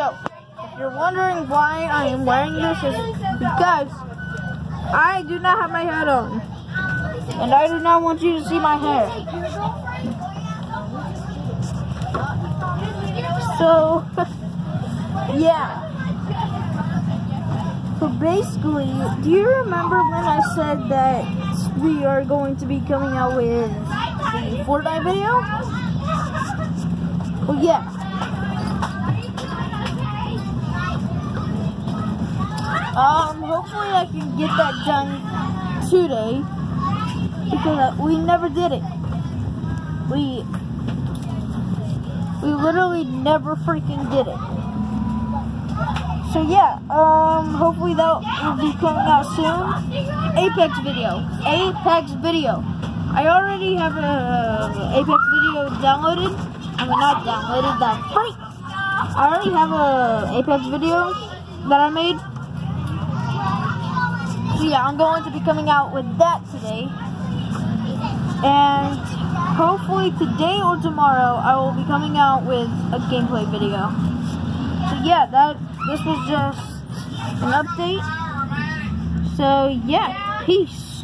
So, if you're wondering why I am wearing this, is because I do not have my hat on. And I do not want you to see my hair. So, yeah. So basically, do you remember when I said that we are going to be coming out with the Fortnite video? Well, yeah. Um, hopefully I can get that done today because we never did it. We we literally never freaking did it. So yeah, um, hopefully that will be coming out soon. Apex video, Apex video. I already have a Apex video downloaded. I mean not downloaded, that. I already have a Apex video that I made. Yeah, I'm going to be coming out with that today. And hopefully today or tomorrow I will be coming out with a gameplay video. So yeah, that this was just an update. So yeah, peace.